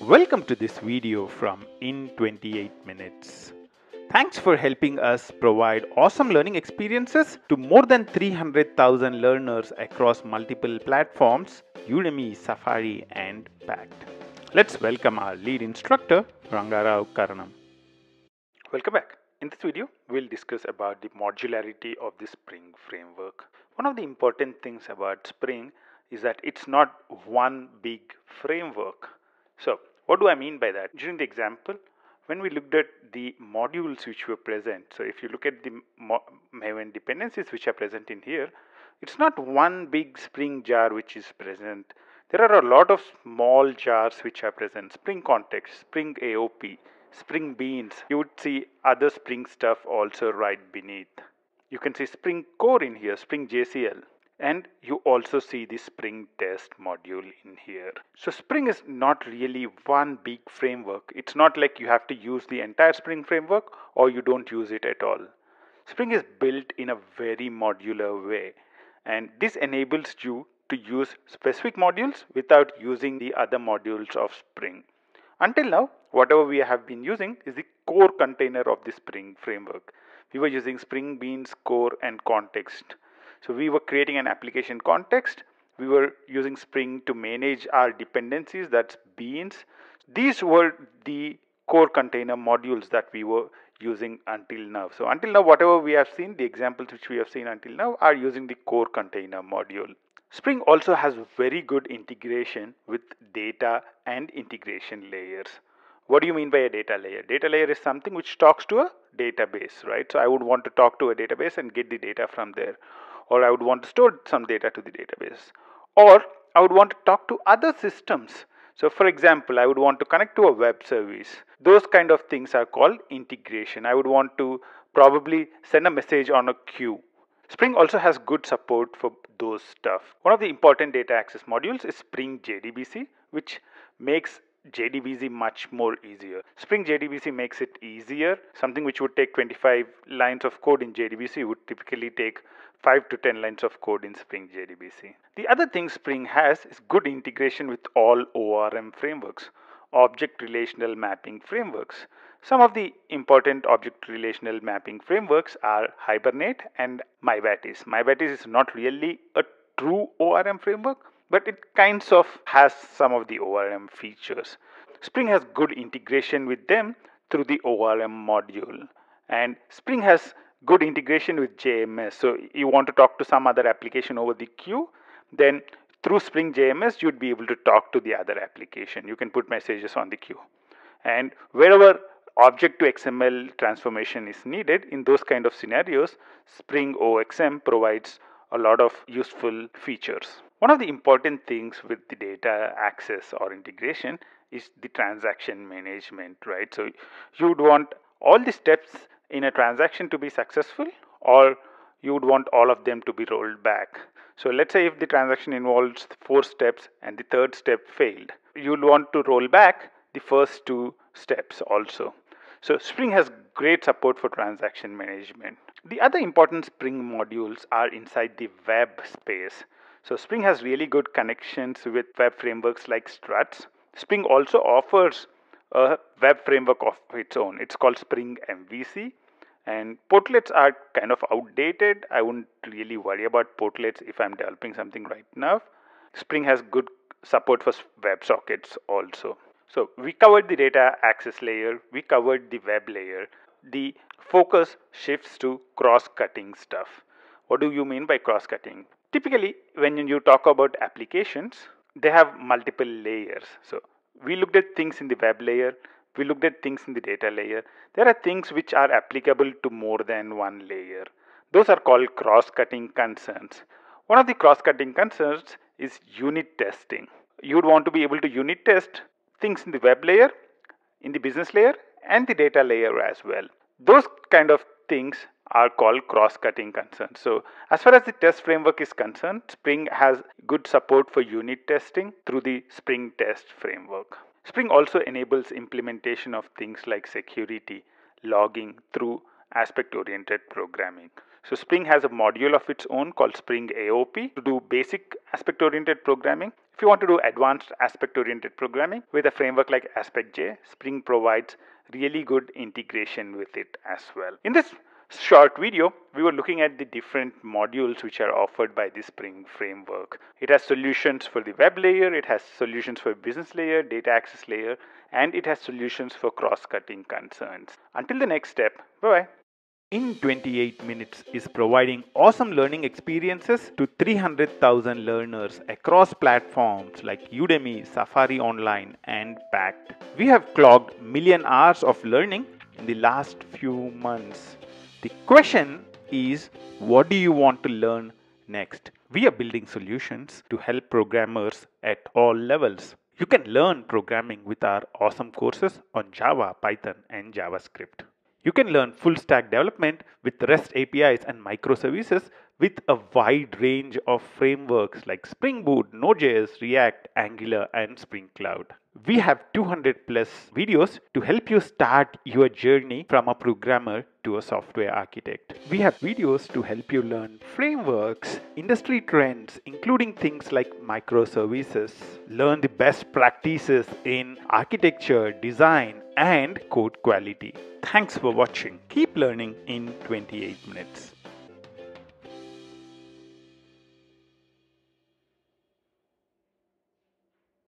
Welcome to this video from In 28 Minutes. Thanks for helping us provide awesome learning experiences to more than 300,000 learners across multiple platforms Udemy, Safari, and Packt. Let's welcome our lead instructor, Rangarao Karanam. Welcome back. In this video, we'll discuss about the modularity of the Spring framework. One of the important things about Spring is that it's not one big framework. So, what do I mean by that? During the example, when we looked at the modules which were present, so if you look at the Maven dependencies which are present in here, it's not one big Spring jar which is present. There are a lot of small jars which are present. Spring context, Spring AOP, Spring Beans. You would see other Spring stuff also right beneath. You can see Spring Core in here, Spring JCL and you also see the spring test module in here. So spring is not really one big framework. It's not like you have to use the entire spring framework or you don't use it at all. Spring is built in a very modular way. And this enables you to use specific modules without using the other modules of spring. Until now whatever we have been using is the core container of the spring framework. We were using spring beans core and context so we were creating an application context. We were using Spring to manage our dependencies, that's beans. These were the core container modules that we were using until now. So until now, whatever we have seen, the examples which we have seen until now are using the core container module. Spring also has very good integration with data and integration layers. What do you mean by a data layer? Data layer is something which talks to a database, right? So I would want to talk to a database and get the data from there or I would want to store some data to the database or I would want to talk to other systems. So for example, I would want to connect to a web service. Those kind of things are called integration. I would want to probably send a message on a queue. Spring also has good support for those stuff. One of the important data access modules is Spring JDBC, which makes JDBC much more easier. Spring JDBC makes it easier. Something which would take 25 lines of code in JDBC would typically take 5 to 10 lines of code in Spring JDBC. The other thing Spring has is good integration with all ORM frameworks, object relational mapping frameworks. Some of the important object relational mapping frameworks are Hibernate and MyBatis. MyBatis is not really a true ORM framework, but it kinds of has some of the ORM features. Spring has good integration with them through the ORM module and Spring has good integration with JMS. So you want to talk to some other application over the queue, then through Spring JMS you'd be able to talk to the other application. You can put messages on the queue. And wherever object to XML transformation is needed in those kind of scenarios, Spring OXM provides a lot of useful features. One of the important things with the data access or integration is the transaction management, right? So you would want all the steps in a transaction to be successful or you would want all of them to be rolled back. So let's say if the transaction involves four steps and the third step failed, you'll want to roll back the first two steps also. So Spring has great support for transaction management. The other important Spring modules are inside the web space. So Spring has really good connections with web frameworks like Struts. Spring also offers a web framework of its own. It's called Spring MVC. And portlets are kind of outdated. I wouldn't really worry about portlets if I'm developing something right now. Spring has good support for WebSockets also. So we covered the data access layer, we covered the web layer. The focus shifts to cross-cutting stuff. What do you mean by cross-cutting? Typically, when you talk about applications, they have multiple layers. So we looked at things in the web layer, we looked at things in the data layer. There are things which are applicable to more than one layer. Those are called cross-cutting concerns. One of the cross-cutting concerns is unit testing. You would want to be able to unit test things in the web layer, in the business layer, and the data layer as well. Those kind of things are called cross-cutting concerns. So as far as the test framework is concerned, Spring has good support for unit testing through the Spring Test framework. Spring also enables implementation of things like security, logging through aspect-oriented programming. So Spring has a module of its own called Spring AOP to do basic aspect-oriented programming If you want to do advanced aspect oriented programming with a framework like AspectJ, Spring provides really good integration with it as well. In this short video, we were looking at the different modules which are offered by the Spring framework. It has solutions for the web layer, it has solutions for business layer, data access layer, and it has solutions for cross-cutting concerns. Until the next step, bye-bye. In 28 Minutes is providing awesome learning experiences to 300,000 learners across platforms like Udemy, Safari Online and Packt. We have clocked million hours of learning in the last few months. The question is what do you want to learn next? We are building solutions to help programmers at all levels. You can learn programming with our awesome courses on Java, Python and JavaScript. You can learn full stack development with REST APIs and microservices with a wide range of frameworks like Spring Boot, Node.js, React, Angular, and Spring Cloud. We have 200 plus videos to help you start your journey from a programmer to a software architect. We have videos to help you learn frameworks, industry trends, including things like microservices, learn the best practices in architecture, design, and code quality. Thanks for watching. Keep learning in 28 minutes.